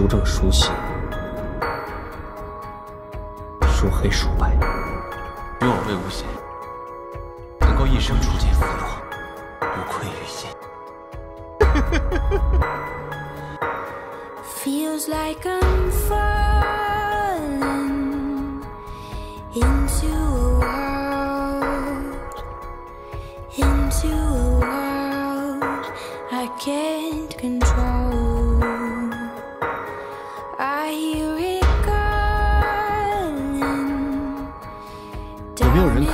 孰正孰邪，孰黑孰白。与我魏无邪能够一生出尽福禄，无愧于心。Feels like I'm falling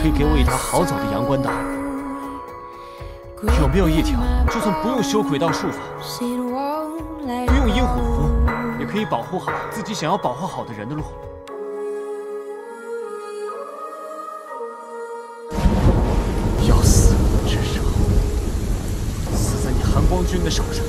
可以给我一条好走的阳关道？有没有一条就算不用修轨道术法，不用阴火符，也可以保护好自己想要保护好的人的路？要死至少死在你韩光君的手上。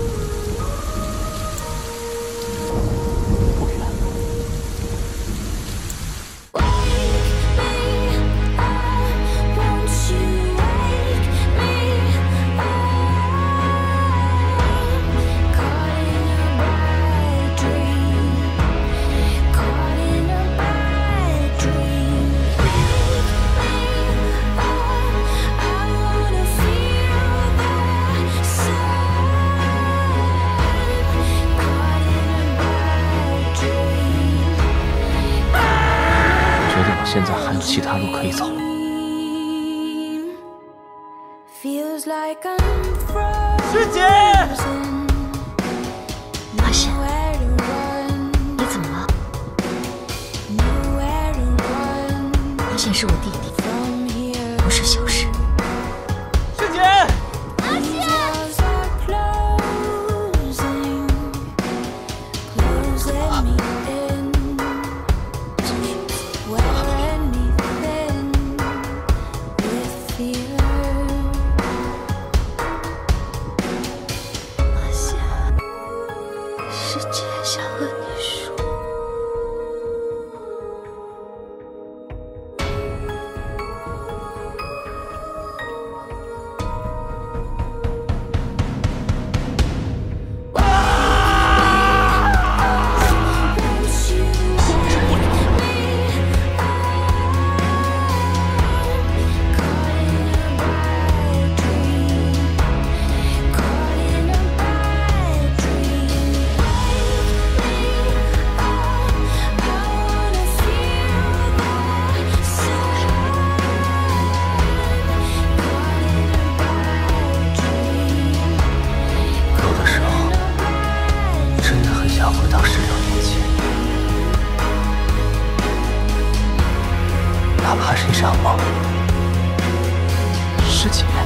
现在还有其他路可以走。师姐，阿羡，你怎么了？阿羡是我弟弟，事情。